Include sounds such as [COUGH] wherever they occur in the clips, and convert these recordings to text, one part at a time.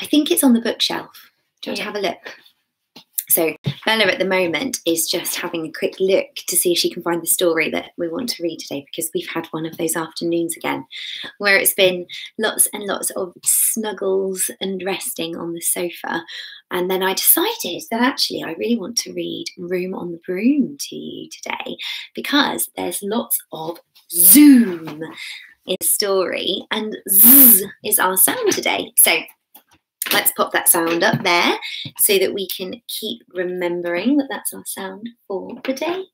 I think it's on the bookshelf. Do you want Yeah. to have a look? So Bella at the moment is just having a quick look to see if she can find the story that we want to read today because we've had one of those afternoons again where it's been lots and lots of snuggles and resting on the sofa. And then I decided that actually I really want to read Room on the Broom to you today because there's lots of zoom in the story and zzz is our sound today. So let's pop that sound up there so that we can keep remembering that that's our sound for the day.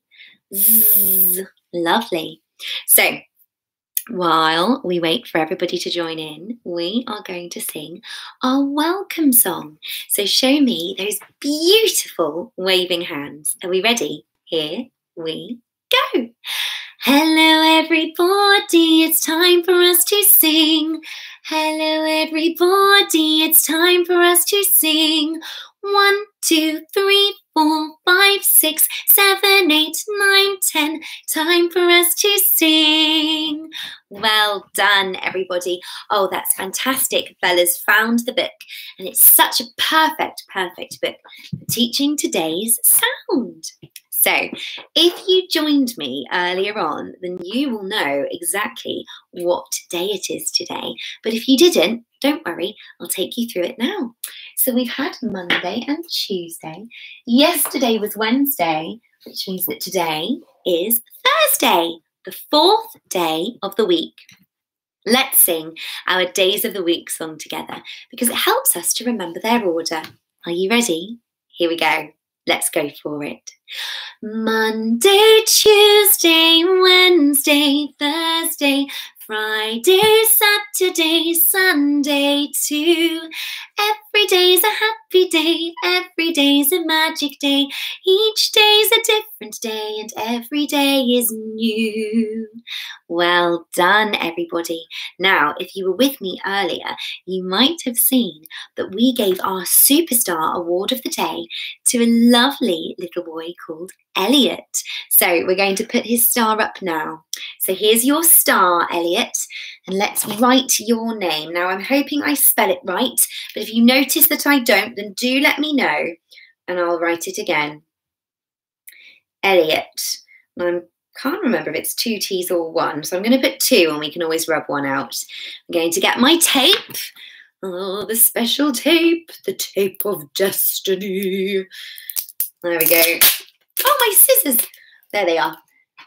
Zzz. Lovely. So while we wait for everybody to join in, we are going to sing our welcome song. So show me those beautiful waving hands. Are we ready? Here we go. Hello, everybody. It's time for us to sing. Hello, everybody. It's time for us to sing. One, two, three, four, five, six, seven, eight, nine, ten. Time for us to sing. Well done, everybody. Oh, that's fantastic. Bella's found the book, and it's such a perfect, perfect book for teaching today's sound. So, if you joined me earlier on, then you will know exactly what day it is today. But if you didn't, don't worry, I'll take you through it now. So, we've had Monday and Tuesday. Yesterday was Wednesday, which means that today is Thursday, the fourth day of the week. Let's sing our Days of the Week song together because it helps us to remember their order. Are you ready? Here we go. Let's go for it. Monday, Tuesday, Wednesday, Thursday, Friday, Saturday, Sunday too. Every day's a happy day, every day's a magic day. Each day's a different day, and every day is new. Well done, everybody. Now, if you were with me earlier, you might have seen that we gave our Superstar Award of the Day to a lovely little boy called Elliot. So we're going to put his star up now. So here's your star, Elliot, and let's write your name. Now I'm hoping I spell it right, but if you notice that I don't, then do let me know and I'll write it again. Elliot. I can't remember if it's two T's or one, so I'm going to put two and we can always rub one out. I'm going to get my tape. Oh, the special tape, the tape of destiny. There we go. Oh, my scissors. There they are.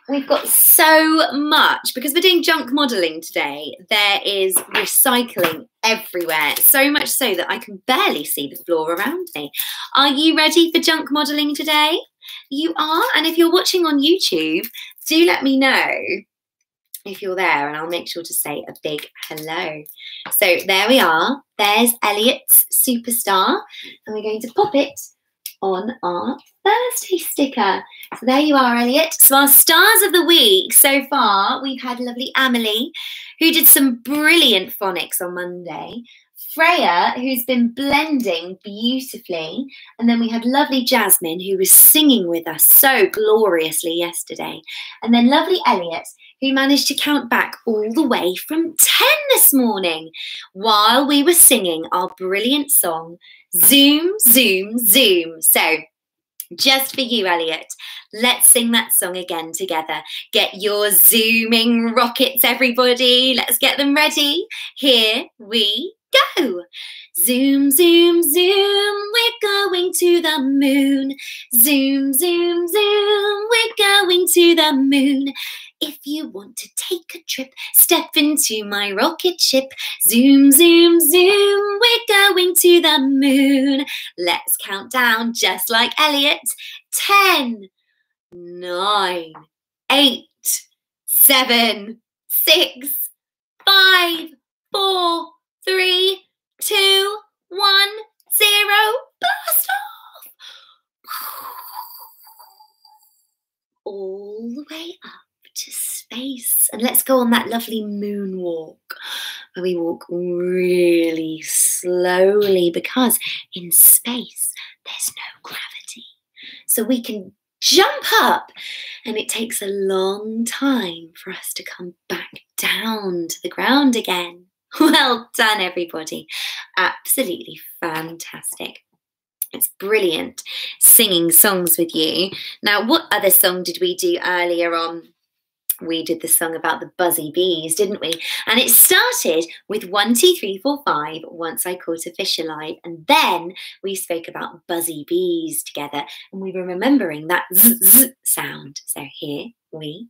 We've got so much because we're doing junk modelling today. There is recycling everywhere, so much so that I can barely see the floor around me. Are you ready for junk modelling today? You are, and if you're watching on YouTube, do let me know if you're there, and I'll make sure to say a big hello. So there we are. There's Elliot's superstar, and we're going to pop it on our Thursday sticker. So there you are, Elliot. So our stars of the week so far, we've had lovely Amelie, who did some brilliant phonics on Monday. Freya, who's been blending beautifully. And then we had lovely Jasmine, who was singing with us so gloriously yesterday. And then lovely Elliot, who managed to count back all the way from 10 this morning while we were singing our brilliant song, Zoom, Zoom, Zoom. So, just for you, Elliot. Let's sing that song again together. Get your zooming rockets, everybody. Let's get them ready. Here we go. Zoom, zoom, zoom, we're going to the moon. Zoom, zoom, zoom, we're going to the moon. If you want to take a trip, step into my rocket ship. Zoom, zoom, zoom, we're going to the moon. Let's count down just like Elliot. Ten, nine, eight, seven, six, five, four, three, two, one, zero. Blast off! All the way up to space. And let's go on that lovely moonwalk where we walk really slowly because in space there's no gravity. So we can jump up and it takes a long time for us to come back down to the ground again. [LAUGHS] Well done, everybody. Absolutely fantastic. It's brilliant singing songs with you. Now, what other song did we do earlier on? we did the song about the buzzy bees, didn't we? And it started with one, two, three, four, five. Once I caught a fish alive. And then we spoke about buzzy bees together. And we were remembering that z, sound. So here we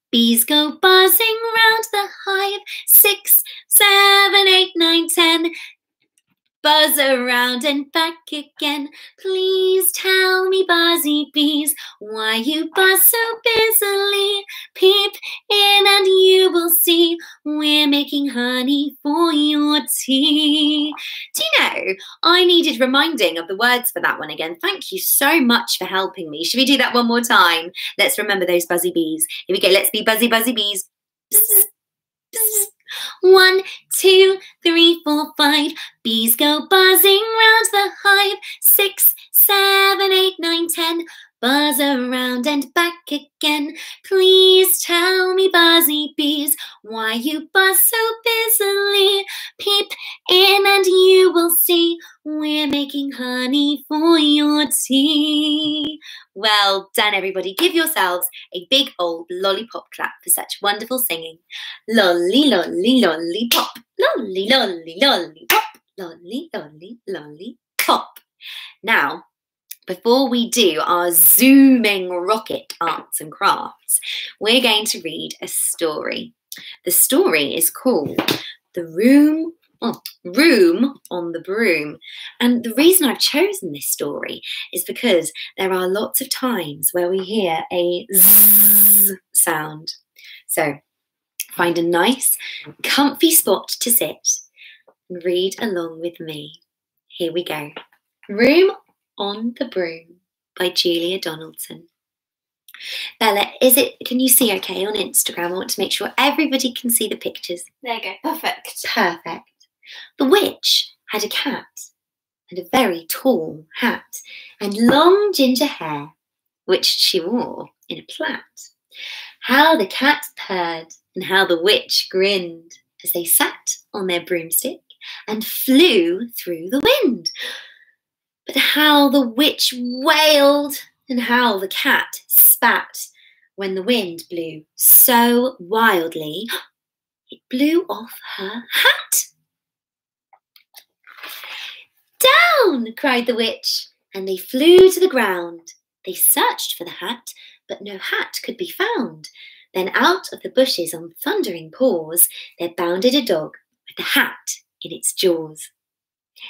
Bees go buzzing round the hive. Six, seven, eight, nine, ten buzz around and back again. Please tell me, buzzy bees, why you buzz so busily. Peep in and you will see we're making honey for your tea. Do you know, I needed reminding of the words for that one again. Thank you so much for helping me. Should we do that one more time? Let's remember those buzzy bees. Here we go. Let's be buzzy, buzzy bees. Bzz, bzz. One, two, three, four, five. Bees go buzzing round the hive. Six, seven, eight, nine, ten. Buzz around and back again. Please tell me, buzzy bees, why you buzz so busily. Peep in and you will see we're making honey for your tea. Well done, everybody. Give yourselves a big old lollipop clap for such wonderful singing. Lolly, lolly, lolly pop. Lolly, lolly, lolly pop. Lolly, lolly, lolly pop. Now, before we do our zooming rocket arts and crafts, we're going to read a story. The story is called The Room oh, Room on the Broom. And the reason I've chosen this story is because there are lots of times where we hear a zzz sound. So find a nice, comfy spot to sit and read along with me. Here we go. Room on the Broom by Julia Donaldson. Bella, is it, can you see okay on Instagram? I want to make sure everybody can see the pictures. There you go, perfect. Perfect. The witch had a cat and a very tall hat and long ginger hair, which she wore in a plait. How the cat purred and how the witch grinned as they sat on their broomstick and flew through the wind. But how the witch wailed and how the cat spat when the wind blew so wildly it blew off her hat. Down! cried the witch, and they flew to the ground. They searched for the hat, but no hat could be found. Then out of the bushes on thundering paws there bounded a dog with the hat in its jaws.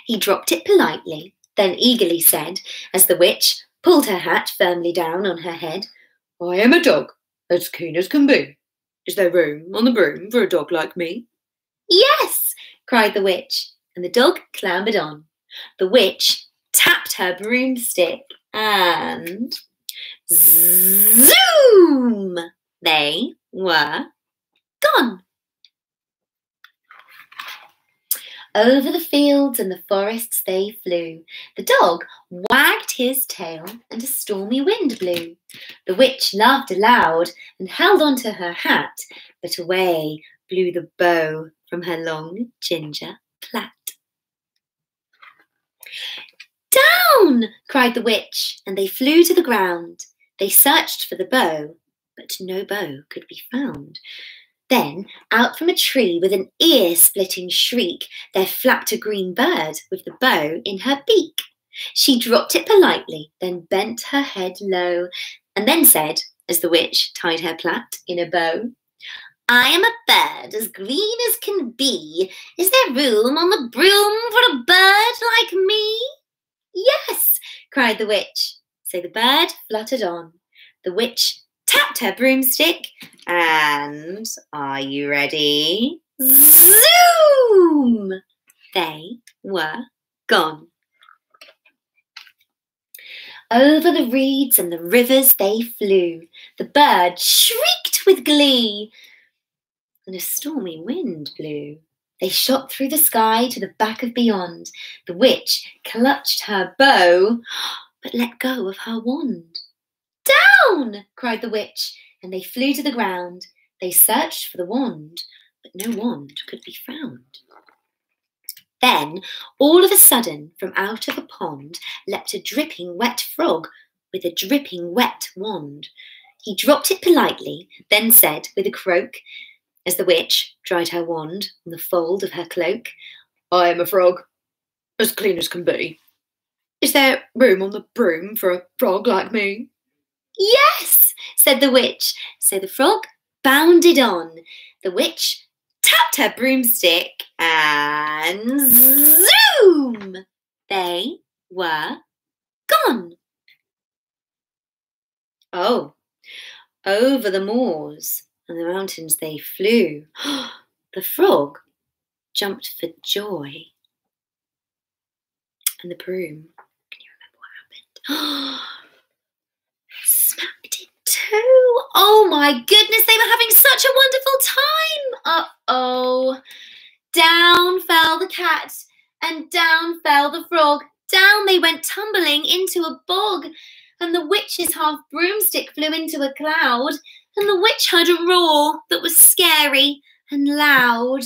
He dropped it politely then eagerly said, as the witch pulled her hat firmly down on her head, I am a dog, as keen as can be. Is there room on the broom for a dog like me? Yes, cried the witch, and the dog clambered on. The witch tapped her broomstick and zoom! They were gone. Over the fields and the forests they flew. The dog wagged his tail, and a stormy wind blew. The witch laughed aloud and held on to her hat, but away blew the bow from her long ginger plait. Down! cried the witch, and they flew to the ground. They searched for the bow, but no bow could be found. Then, out from a tree with an ear splitting shriek, there flapped a green bird with the bow in her beak. She dropped it politely, then bent her head low, and then said, as the witch tied her plait in a bow, I am a bird as green as can be. Is there room on the broom for a bird like me? Yes, cried the witch. So the bird fluttered on. The witch tapped her broomstick, and are you ready? Zoom! They were gone. Over the reeds and the rivers they flew. The bird shrieked with glee, and a stormy wind blew. They shot through the sky to the back of beyond. The witch clutched her bow, but let go of her wand. Down! cried the witch, and they flew to the ground. They searched for the wand, but no wand could be found. Then, all of a sudden, from out of a pond leapt a dripping wet frog with a dripping wet wand. He dropped it politely, then said with a croak, as the witch dried her wand on the fold of her cloak, I am a frog, as clean as can be. Is there room on the broom for a frog like me? Yes, said the witch. So the frog bounded on. The witch tapped her broomstick and zoom! They were gone. Oh, over the moors and the mountains they flew. [GASPS] the frog jumped for joy. And the broom, can you remember what happened? [GASPS] [GASPS] Too. Oh my goodness, they were having such a wonderful time. Uh oh. Down fell the cat, and down fell the frog. Down they went tumbling into a bog, and the witch's half broomstick flew into a cloud, and the witch heard a roar that was scary and loud.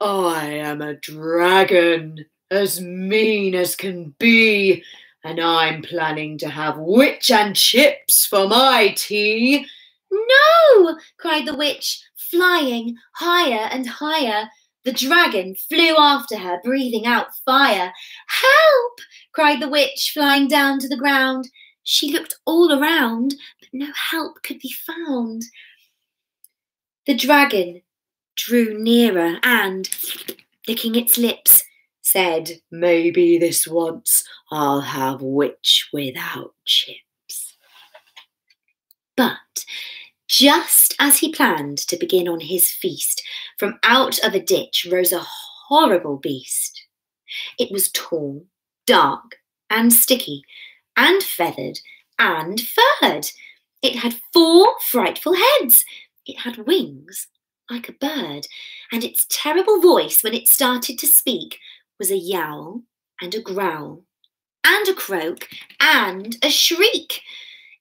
I am a dragon, as mean as can be, and I'm planning to have witch and chips for my tea. No, cried the witch, flying higher and higher. The dragon flew after her, breathing out fire. Help! cried the witch, flying down to the ground. She looked all around, but no help could be found. The dragon drew nearer and, licking its lips, said, Maybe this once I'll have witch without chips. But just as he planned to begin on his feast, from out of a ditch rose a horrible beast. It was tall, dark, and sticky, and feathered and furred. It had four frightful heads. It had wings like a bird, and its terrible voice when it started to speak was a yowl and a growl and a croak and a shriek.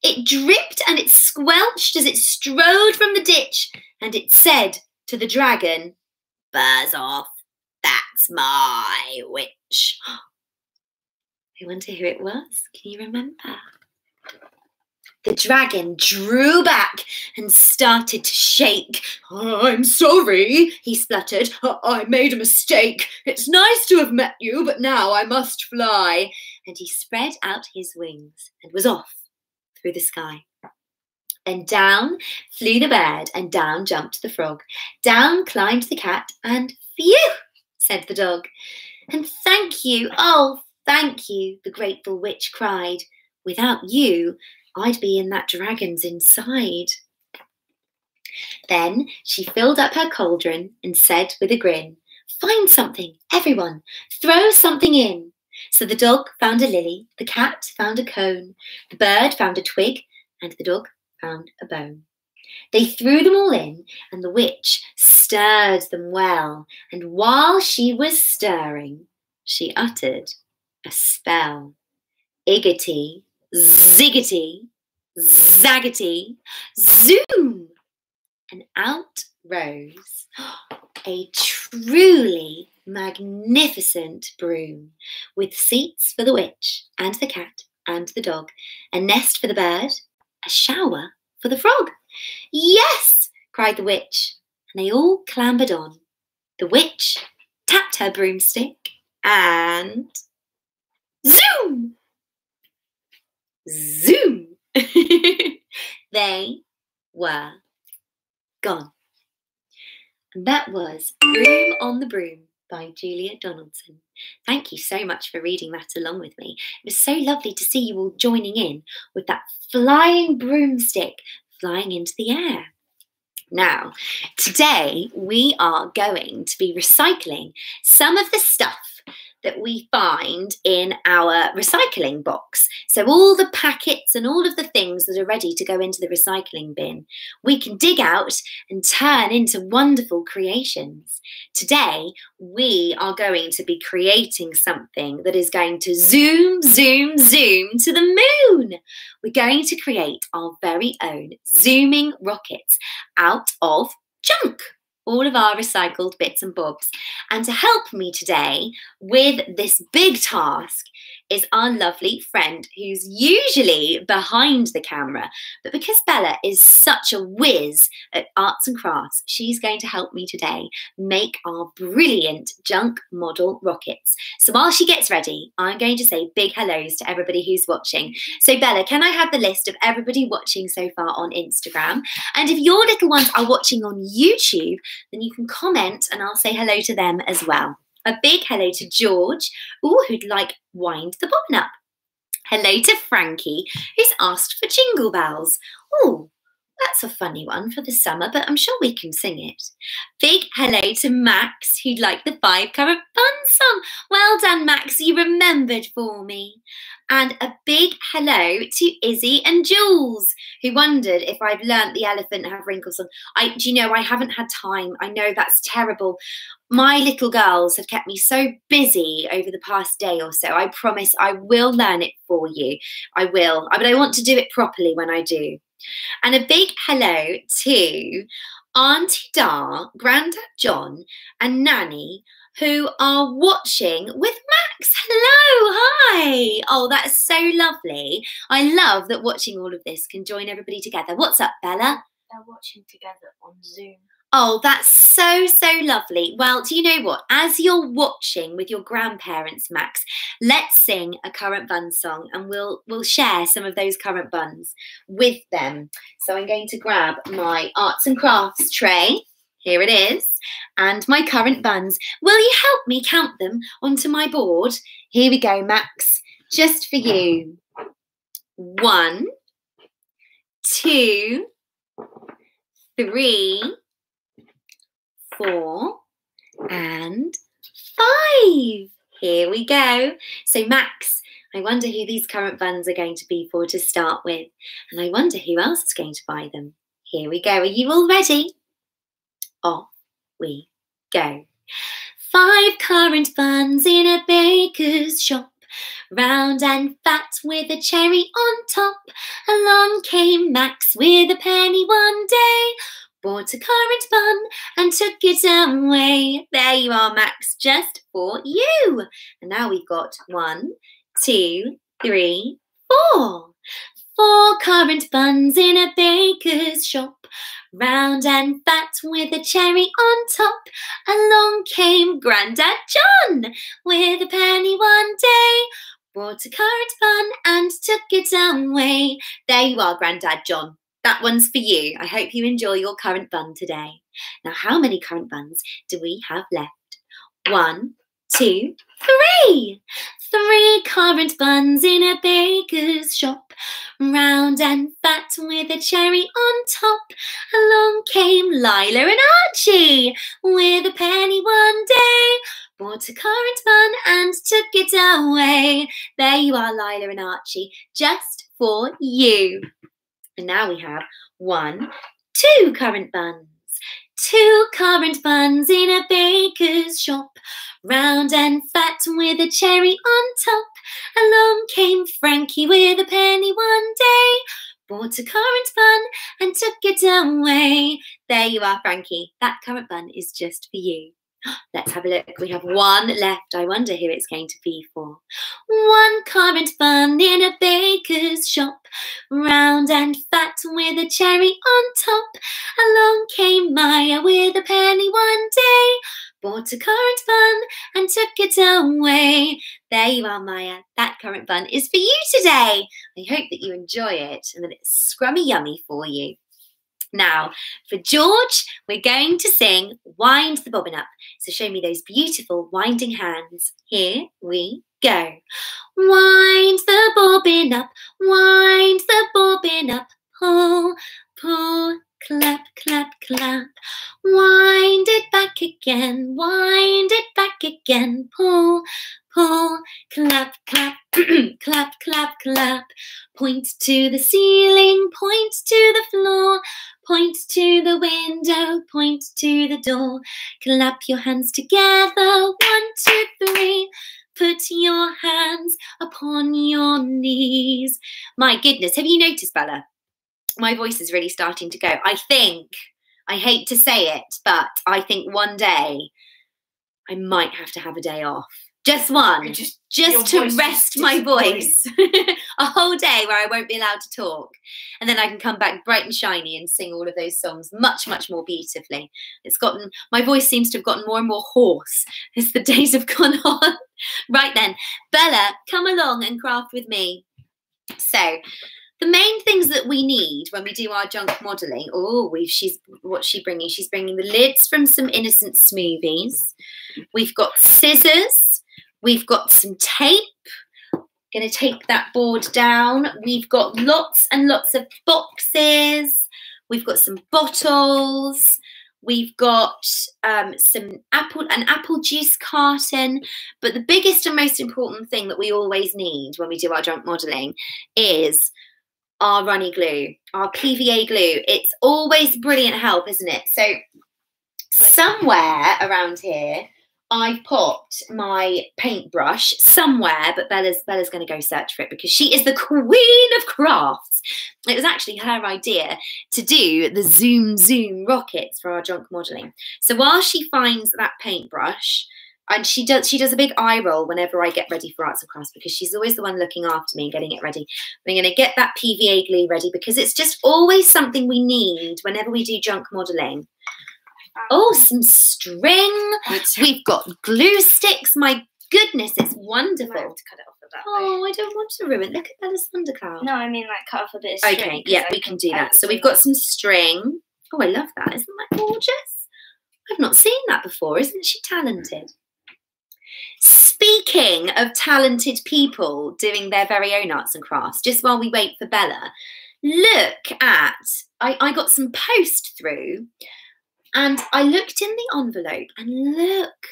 It dripped and it squelched as it strode from the ditch, and it said to the dragon, Buzz off, that's my witch. [GASPS] I wonder who it was. Can you remember? The dragon drew back and started to shake. I'm sorry, he spluttered. I made a mistake. It's nice to have met you, but now I must fly. And he spread out his wings and was off through the sky. Then down flew the bird, and down jumped the frog. Down climbed the cat, and phew, said the dog. And thank you, oh, thank you, the grateful witch cried. Without you, I'd be in that dragon's inside. Then she filled up her cauldron and said with a grin, Find something, everyone, throw something in. So the dog found a lily, the cat found a cone, the bird found a twig, and the dog found a bone. They threw them all in, and the witch stirred them well. And while she was stirring, she uttered a spell. Iggity, ziggity, zaggity, zoom! And out rose a truly magnificent broom with seats for the witch and the cat and the dog, a nest for the bird, a shower for the frog. Yes! cried the witch, and they all clambered on. The witch tapped her broomstick and zoom! Zoom! [LAUGHS] they were gone. And that was Broom on the Broom by Julia Donaldson. Thank you so much for reading that along with me. It was so lovely to see you all joining in with that flying broomstick flying into the air. Now, today we are going to be recycling some of the stuff that we find in our recycling box. So, all the packets and all of the things that are ready to go into the recycling bin, we can dig out and turn into wonderful creations. Today, we are going to be creating something that is going to zoom, zoom, zoom to the moon. We're going to create our very own zooming rockets out of junk all of our recycled bits and bobs. And to help me today with this big task is our lovely friend who's usually behind the camera. But because Bella is such a whiz at arts and crafts, she's going to help me today make our brilliant junk model rockets. So while she gets ready, I'm going to say big hellos to everybody who's watching. So, Bella, can I have the list of everybody watching so far on Instagram? And if your little ones are watching on YouTube, then you can comment and I'll say hello to them as well. A big hello to George, ooh, who'd like wind the bobbin up. Hello to Frankie, who's asked for jingle bells. Oh, that's a funny one for the summer, but I'm sure we can sing it. Big hello to Max, who'd like the five currant bun song. Well done, Max, you remembered for me. And a big hello to Izzy and Jules, who wondered if I've learnt the elephant have wrinkles on. I, do you know, I haven't had time. I know that's terrible. My little girls have kept me so busy over the past day or so. I promise I will learn it for you. I will. But I want to do it properly when I do. And a big hello to Auntie Dar, Grandad John, and Nanny who are watching with Max. Hello, hi. Oh, that is so lovely. I love that watching all of this can join everybody together. What's up, Bella? They're watching together on Zoom. Oh, that's so, so lovely. Well, do you know what? As you're watching with your grandparents, Max, let's sing a currant bun song and we'll we'll share some of those currant buns with them. So I'm going to grab my arts and crafts tray. Here it is. And my currant buns. Will you help me count them onto my board? Here we go, Max. Just for you. One, two, three, four, and five. Here we go. So, Max, I wonder who these currant buns are going to be for to start with. And I wonder who else is going to buy them. Here we go. Are you all ready? Off we go. Five currant buns in a baker's shop. Round and fat with a cherry on top. Along came Max with a penny one day bought a currant bun and took it away. There you are, Max, just for you. And now we've got one, two, three, four. Four currant buns in a baker's shop. Round and fat with a cherry on top. Along came Grandad John with a penny one day. Bought a currant bun and took it away. There you are, Grandad John. That one's for you. I hope you enjoy your currant bun today. Now, how many currant buns do we have left? One, two, three. Three currant buns in a baker's shop. Round and fat with a cherry on top. Along came Lila and Archie with a penny one day. Bought a currant bun and took it away. There you are, Lila and Archie, just for you. And now we have one, two currant buns. Two currant buns in a baker's shop, round and fat with a cherry on top. Along came Frankie with a penny one day, bought a currant bun and took it away. There you are, Frankie. That currant bun is just for you. Let's have a look. We have one left. I wonder who it's going to be for. One currant bun in a baker's shop, round and fat with a cherry on top. Along came Maya with a penny one day, bought a currant bun and took it away. There you are, Maya. That currant bun is for you today. I hope that you enjoy it and that it's scrummy yummy for you. Now, for George, we're going to sing Wind the Bobbin Up. So show me those beautiful winding hands. Here we go. Wind the bobbin up, wind the bobbin up, pull, pull, clap, clap, clap. Wind it back again, wind it back again. Pull, pull, clap, clap, [CLEARS THROAT] clap, clap, clap. Point to the ceiling, point to the floor, point to the window, point to the door. Clap your hands together, one, two, three. Put your hands upon your knees. My goodness, have you noticed, Bella? My voice is really starting to go. I think, I hate to say it, but I think one day I might have to have a day off. Just one. Just just to rest my voice. [LAUGHS] a whole day where I won't be allowed to talk. And then I can come back bright and shiny and sing all of those songs much, much more beautifully. It's gotten, my voice seems to have gotten more and more hoarse as the [LAUGHS] days have gone on. right then, Bella, come along and craft with me. So, the main things that we need when we do our junk modelling, oh, we've she's what's she bringing? She's bringing the lids from some innocent smoothies. We've got scissors. We've got some tape. Going to take that board down. We've got lots and lots of boxes. We've got some bottles. We've got um, some apple, an apple juice carton. But the biggest and most important thing that we always need when we do our junk modelling is our runny glue, our PVA glue. It's always brilliant help, isn't it? So somewhere around here, I've popped my paintbrush somewhere, but Bella's Bella's going to go search for it because she is the queen of crafts. It was actually her idea to do the zoom zoom rockets for our junk modelling. So while she finds that paintbrush, and she does she does a big eye roll whenever I get ready for arts and crafts because she's always the one looking after me and getting it ready. We're going to get that PVA glue ready because it's just always something we need whenever we do junk modelling. Oh, some string. We've got glue sticks. My goodness, it's wonderful. to cut it off. Oh, I don't want to ruin. Look at Bella's thundercloud. No, I mean like cut off a bit of string. Okay, yeah, we can do that. So we've got some string. Oh, I love that. Isn't that gorgeous? I've not seen that before. Isn't she talented? Speaking of talented people doing their very own arts and crafts, just while we wait for Bella, look at I, I got some post through and I looked in the envelope and look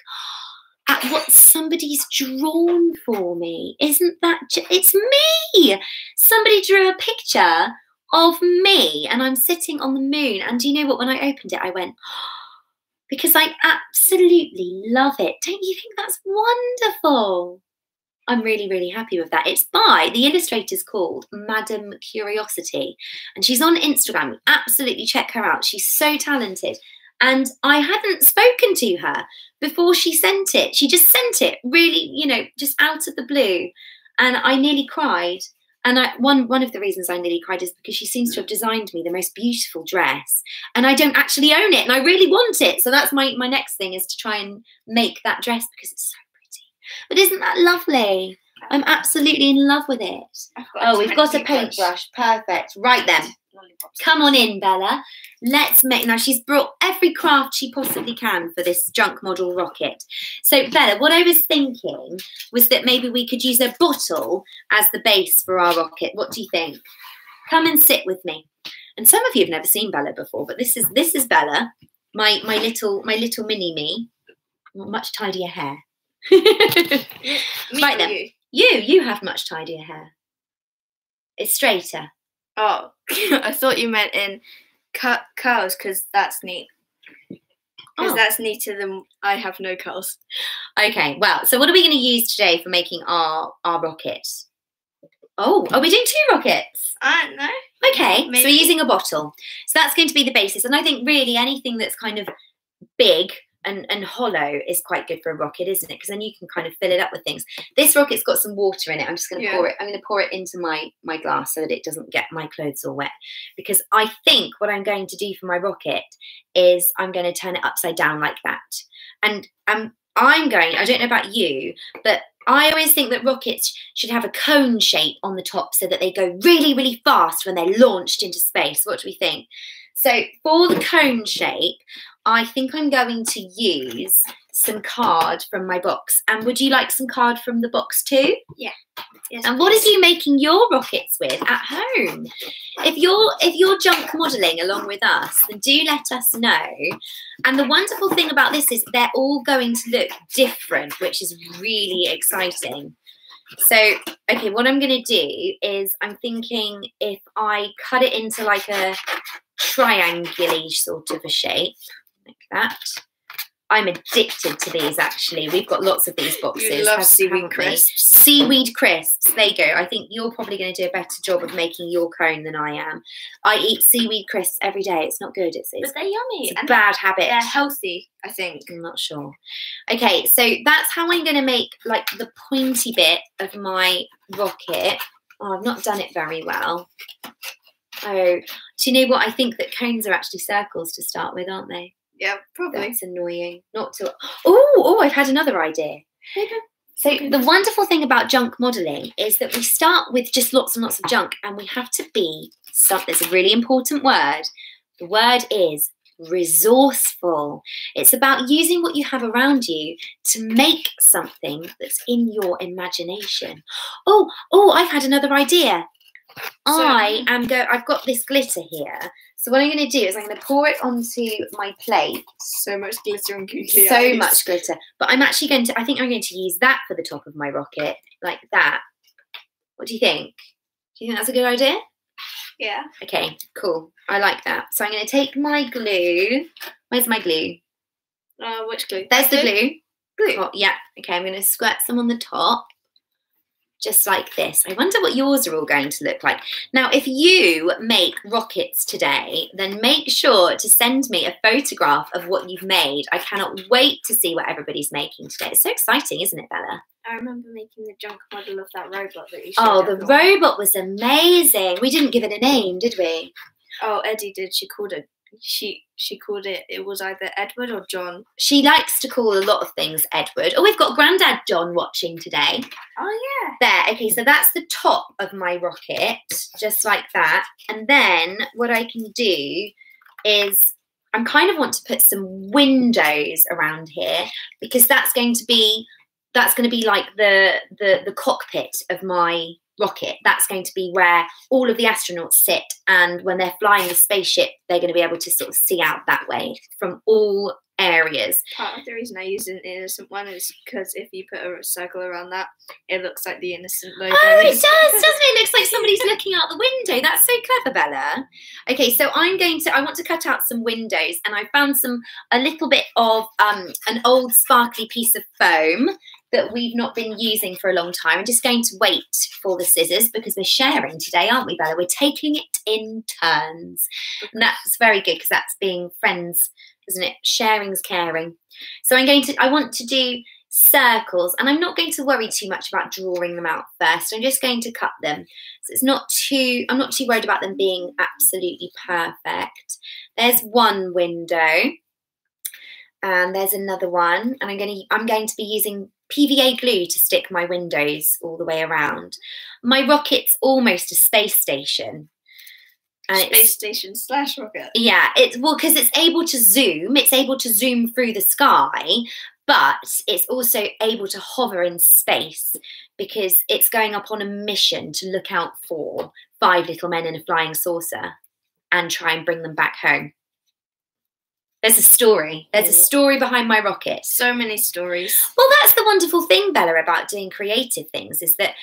at what somebody's drawn for me. Isn't that ju- it's me? Somebody drew a picture of me and I'm sitting on the moon. And do you know what? When I opened it, I went, [GASPS] because I absolutely love it. Don't you think that's wonderful? I'm really, really happy with that. It's by the illustrator's called Madam Curiosity, and she's on Instagram. Absolutely check her out. She's so talented. And I hadn't spoken to her before she sent it. She just sent it really, you know, just out of the blue. And I nearly cried. And I, one one of the reasons I nearly cried is because she seems to have designed me the most beautiful dress, and I don't actually own it, and I really want it. So that's my my next thing is to try and make that dress because it's so pretty. But isn't that lovely? I'm absolutely in love with it. Oh, we've got a paintbrush. paintbrush. Perfect. Right then. Lollipops. Come on in, Bella. Let's make now. She's brought every craft she possibly can for this junk model rocket. So, Bella, what I was thinking was that maybe we could use a bottle as the base for our rocket. What do you think? Come and sit with me. And some of you have never seen Bella before, but this is this is Bella, my my little my little mini me. Much tidier hair. [LAUGHS] Me Right then. you? you you have much tidier hair. It's straighter. Oh, [LAUGHS] I thought you meant in curls because that's neat. Because Oh. that's neater than I have no curls. Okay, well, so what are we going to use today for making our our rocket? Oh, are we doing two rockets? I don't know. Okay, so we're using a bottle. So that's going to be the basis. And I think really anything that's kind of big and, and hollow is quite good for a rocket, isn't it? Because then you can kind of fill it up with things. This rocket's got some water in it. I'm just going to Yeah. pour it. I'm going to pour it into my my glass so that it doesn't get my clothes all wet. Because I think what I'm going to do for my rocket is I'm going to turn it upside down like that. And um, I'm going. I don't know about you, but I always think that rockets should have a cone shape on the top so that they go really, really fast when they're launched into space. What do we think? So for the cone shape, I think I'm going to use some card from my box. And would you like some card from the box too? Yeah. Yes, And what are you making your rockets with at home? If you're if you're junk modelling along with us, then do let us know. And the wonderful thing about this is they're all going to look different, which is really exciting. So, okay, what I'm going to do is I'm thinking if I cut it into like a triangular sort of a shape, like that. I'm addicted to these actually. We've got lots of these boxes. You love seaweed crisps. Seaweed crisps. There you go. I think you're probably going to do a better job of making your cone than I am. I eat seaweed crisps every day. It's not good. It's, it's, But they're yummy. it's a and bad habit. they're healthy, I think. I'm not sure. Okay, so that's how I'm going to make like the pointy bit of my rocket. Oh, I've not done it very well. Oh, do you know what? I think that cones are actually circles to start with, aren't they? Yeah, probably. It's annoying. Not to. Oh, oh! I've had another idea. So the wonderful thing about junk modelling is that we start with just lots and lots of junk, and we have to be. Stuff. There's a really important word. The word is resourceful. It's about using what you have around you to make something that's in your imagination. Oh, oh! I've had another idea. I am go. I've got this glitter here. So what I'm going to do is I'm going to pour it onto my plate So much glitter and googly so eyes. much glitter. But I'm actually going to, I think I'm going to use that for the top of my rocket, like that. What do you think? Do you think that's a good idea? Yeah. Okay, cool. I like that. So I'm going to take my glue. Where's my glue? Uh, which glue? There's the glue. Glue. Oh, yeah. Okay, I'm going to squirt some on the top. Just like this. I wonder what yours are all going to look like. Now, if you make rockets today, then make sure to send me a photograph of what you've made. I cannot wait to see what everybody's making today. It's so exciting, isn't it, Bella? I remember making the junk model of that robot that you oh, showed Oh, the robot was amazing. We didn't give it a name, did we? Oh, Eddie did. She called it. She she called it. It was either Edward or John. She likes to call a lot of things Edward. Oh, we've got Grandad John watching today. Oh yeah. There, okay, so that's the top of my rocket, just like that. And then what I can do is I kind of want to put some windows around here because that's going to be that's going to be like the the the cockpit of my rocket. That's going to be where all of the astronauts sit and when they're flying the spaceship, they're going to be able to sort of see out that way from all areas. Part of the reason I used an innocent one is because if you put a circle around that, it looks like the innocent logo. Oh, it [LAUGHS] does, doesn't it? It looks like somebody's looking out the window. That's so clever, Bella. Okay, so I'm going to. I want to cut out some windows, and I found some a little bit of um an old sparkly piece of foam that we've not been using for a long time. I'm just going to wait for the scissors because we're sharing today, aren't we, Bella? We're taking it in turns, and that's very good because that's being friends, isn't it? Sharing's caring. So I'm going to. I want to do circles and I'm not going to worry too much about drawing them out first. I'm just going to cut them. So it's not too I'm not too worried about them being absolutely perfect. There's one window and there's another one and I'm going to I'm going to be using PVA glue to stick my windows all the way around. My rocket's almost a space station. And Space station slash rocket. yeah, it's well because it's able to zoom. It's able to zoom through the sky, but it's also able to hover in space because it's going up on a mission to look out for five little men in a flying saucer and try and bring them back home. There's a story. There's a story behind my rocket. So many stories. Well, that's the wonderful thing, Bella, about doing creative things is that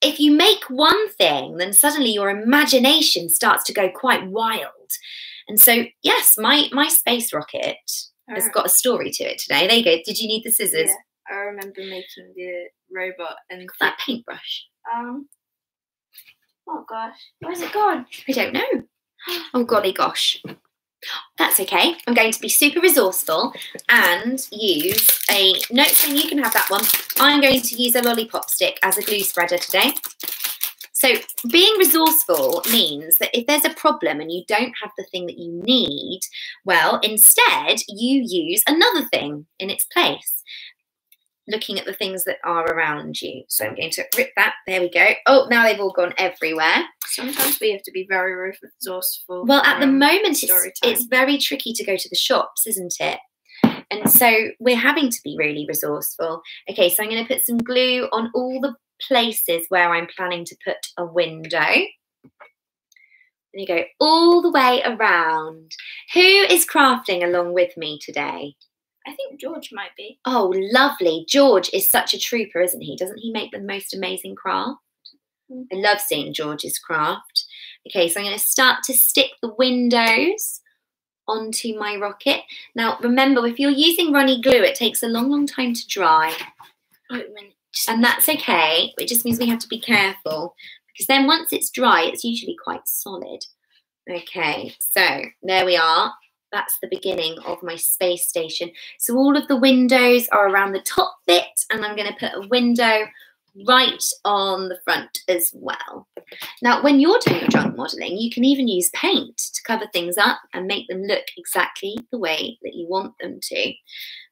if you make one thing, then suddenly your imagination starts to go quite wild. And so, yes, my my space rocket has I- got a story to it today. There you go. Did you need the scissors? Yeah, I remember making the robot and That paintbrush. um. Oh gosh, where's it gone? I don't know. Oh golly gosh. That's okay. I'm going to be super resourceful and use a note saying you can have that one. I'm going to use a lollipop stick as a glue spreader today. So being resourceful means that if there's a problem and you don't have the thing that you need, well, instead you use another thing in its place. Looking at the things that are around you. So I'm going to rip that. There we go. Oh, now they've all gone everywhere. Sometimes we have to be very resourceful. Well, at the moment, it's, it's very tricky to go to the shops, isn't it? And so we're having to be really resourceful. Okay, so I'm going to put some glue on all the places where I'm planning to put a window. And you go all the way around. Who is crafting along with me today? I think George might be. Oh, lovely. George is such a trooper, isn't he? Doesn't he make the most amazing craft? Mm. I love seeing George's craft. Okay, so I'm going to start to stick the windows onto my rocket. Now, remember, if you're using runny glue, it takes a long, long time to dry. Wait a minute. And that's okay. It just means we have to be careful because then once it's dry, it's usually quite solid. Okay, so there we are. That's the beginning of my space station. So all of the windows are around the top bit and I'm going to put a window right on the front as well. Now, when you're doing your junk modelling, you can even use paint to cover things up and make them look exactly the way that you want them to.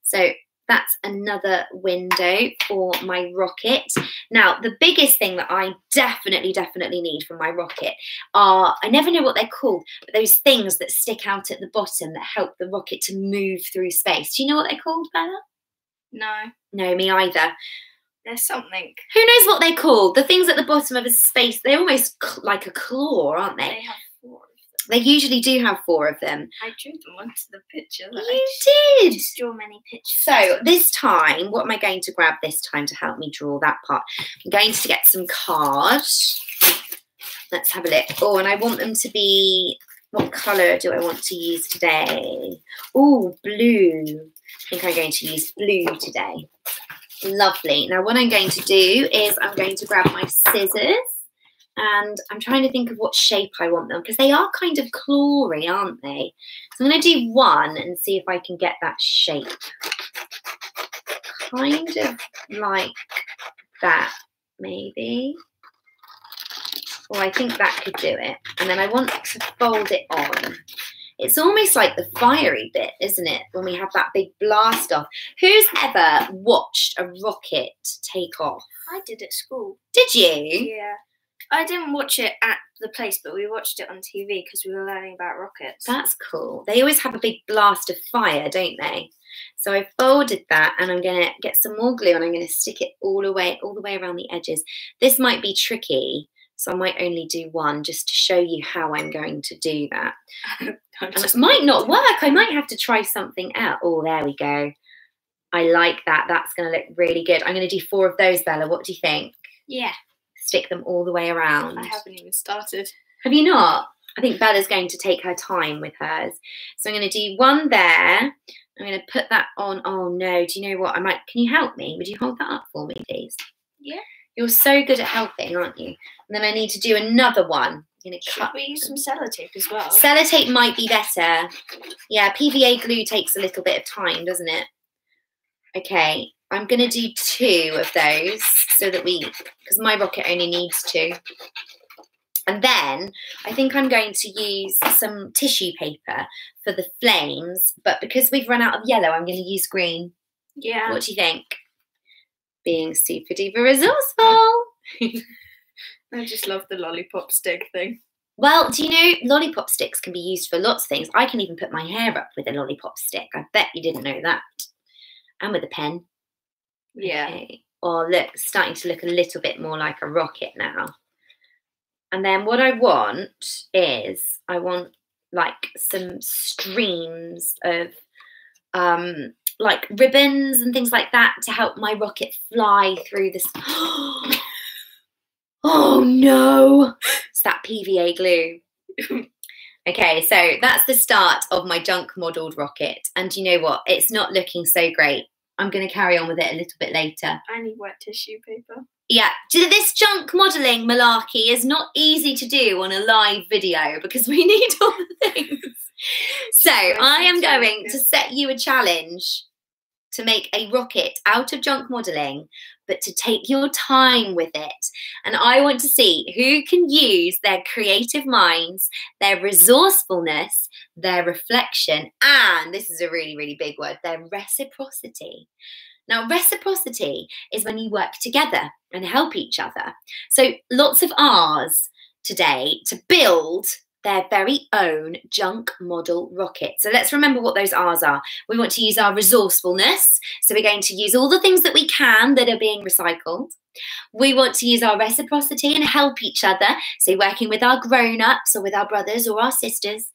So that's another window for my rocket. Now, the biggest thing that I definitely, definitely need for my rocket are, I never know what they're called, but those things that stick out at the bottom that help the rocket to move through space. Do you know what they're called, Bella? No, No, me either. there's something. Who knows what they're called? The things at the bottom of a space, they're almost like a claw, aren't they? They have four of them. They usually do have four of them. I drew them onto the picture. I You just- did! just draw many pictures. So this time, what am I going to grab this time to help me draw that part? I'm going to get some cards. Let's have a look. Oh, and I want them to be, what colour do I want to use today? Oh, blue. I think I'm going to use blue today. Lovely. Now what I'm going to do is I'm going to grab my scissors and I'm trying to think of what shape I want them because they are kind of clawy, aren't they? So I'm going to do one and see if I can get that shape. Kind of like that, maybe. Or I think that could do it. And then I want to fold it on. It's almost like the fiery bit, isn't it? When we have that big blast off. Who's ever watched a rocket take off? I did at school. Did you? Yeah. I didn't watch it at the place, but we watched it on TV because we were learning about rockets. That's cool. They always have a big blast of fire, don't they? So I folded that and I'm gonna get some more glue and I'm gonna stick it all the way all the way around the edges. This might be tricky, so I might only do one just to show you how I'm going to do that. [LAUGHS] And it might not work. I might have to try something out. Oh, there we go. I like that. That's gonna look really good. I'm gonna do four of those, Bella. What do you think? Yeah, Stick them all the way around. I haven't even started. Have you not? I think Bella's going to take her time with hers. So I'm going to do one there. I'm going to put that on. Oh no, do you know what? I might. Can you help me? Would you hold that up for me, please? Yeah. You're so good at helping, aren't you? And then I need to do another one. I'm going to Should cut. we use some sellotape as well? Sellotape might be better. Yeah, PVA glue takes a little bit of time, doesn't it? Okay, I'm going to do two of those so that we, because my rocket only needs two. And then I think I'm going to use some tissue paper for the flames, but because we've run out of yellow, I'm going to use green. yeah. What do you think? Being super duper resourceful. [LAUGHS] I just love the lollipop stick thing. Well, do you know lollipop sticks can be used for lots of things? I can even put my hair up with a lollipop stick. I bet you didn't know that. And with a pen. Yeah. Okay. Oh, look, starting to look a little bit more like a rocket now. And then what I want is I want like some streams of um like ribbons and things like that to help my rocket fly through this. [GASPS] oh no! It's that PVA glue. [LAUGHS] okay, so that's the start of my junk modelled rocket. And you know what? It's not looking so great. I'm going to carry on with it a little bit later. I need wet tissue paper. Yeah, this junk modelling malarkey is not easy to do on a live video because we [LAUGHS] need all the things. So I am going to set you a challenge to make a rocket out of junk modelling, but to take your time with it. And I want to see who can use their creative minds, their resourcefulness, their reflection, and this is a really, really big word, their reciprocity. Now, reciprocity is when you work together and help each other. So, lots of R's today to build their very own junk model rocket. So, let's remember what those R's are. We want to use our resourcefulness. So, we're going to use all the things that we can that are being recycled. We want to use our reciprocity and help each other, so working with our grown ups or with our brothers or our sisters.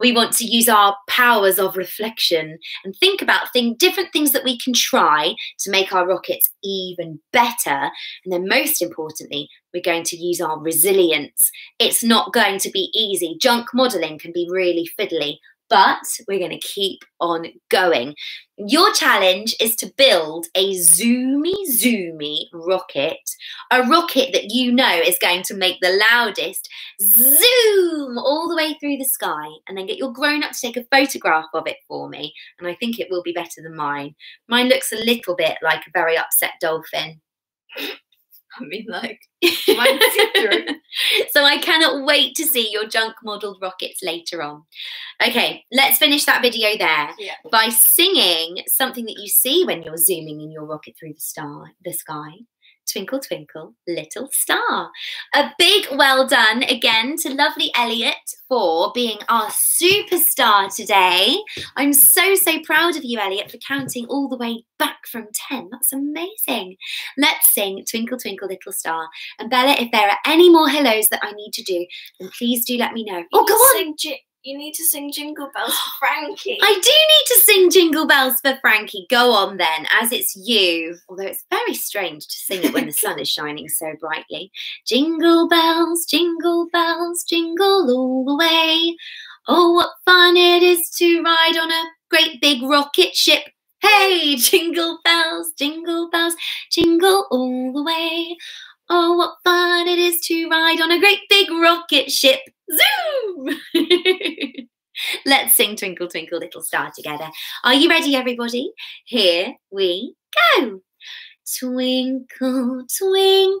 We want to use our powers of reflection and think about thing, different things that we can try to make our rockets even better. And then, most importantly, we're going to use our resilience. It's not going to be easy. Junk modeling can be really fiddly, but we're going to keep on going. Your challenge is to build a zoomy, zoomy rocket, a rocket that you know is going to make the loudest zoom all the way through the sky, and then get your grown up to take a photograph of it for me. And I think it will be better than mine. Mine looks a little bit like a very upset dolphin. I mean, like, [LAUGHS] so I cannot wait to see your junk modelled rockets later on. Okay, let's finish that video there Yeah. by singing something that you see when you're zooming in your rocket through the star, the sky. Twinkle, twinkle, little star. A big well done again to lovely Elliot for being our superstar today. I'm so, so proud of you, Elliot, for counting all the way back from 10. That's amazing. Let's sing Twinkle, Twinkle, Little Star. And Bella, if there are any more hellos that I need to do, then please do let me know. Oh, go on. You need to sing Jingle Bells for Frankie. I do need to sing Jingle Bells for Frankie. Go on then, as it's you. Although it's very strange to sing it when the sun is shining so brightly. Jingle bells, jingle bells, jingle all the way. Oh, what fun it is to ride on a great big rocket ship. Hey, [LAUGHS] jingle bells, jingle bells, jingle all the way. Oh, what fun it is to ride on a great big rocket ship. Zoom! [LAUGHS] Let's sing Twinkle Twinkle Little Star together. Are you ready, everybody? Here we go. Twinkle, twinkle,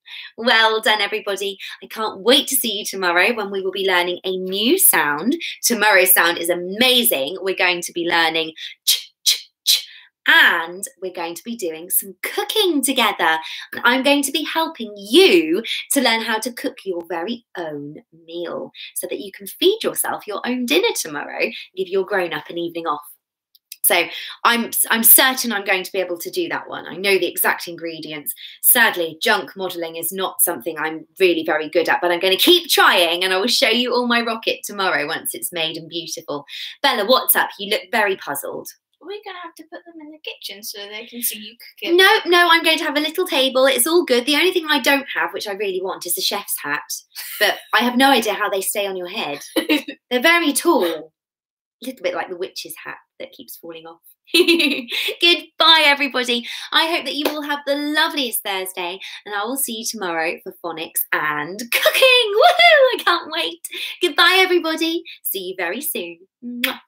Well done, everybody. I can't wait to see you tomorrow when we will be learning a new sound. Tomorrow's sound is amazing. We're going to be learning ch, ch, ch, and we're going to be doing some cooking together. And I'm going to be helping you to learn how to cook your very own meal so that you can feed yourself your own dinner tomorrow, give your grown up an evening off. So I'm I'm certain I'm going to be able to do that one. I know the exact ingredients. Sadly, junk modelling is not something I'm really very good at, but I'm going to keep trying and I will show you all my rocket tomorrow once it's made and beautiful. Bella, what's up? You look very puzzled. We're gonna have to put them in the kitchen so they can see you cook it. No, no, I'm going to have a little table. It's all good. The only thing I don't have, which I really want, is the chef's hat. But I have no idea how they stay on your head. [LAUGHS] They're very tall. Little bit like the witch's hat that keeps falling off. [LAUGHS] Goodbye, everybody. I hope that you all have the loveliest Thursday, and I will see you tomorrow for phonics and cooking. [LAUGHS] Woohoo! I can't wait. Goodbye, everybody. See you very soon. Mwah.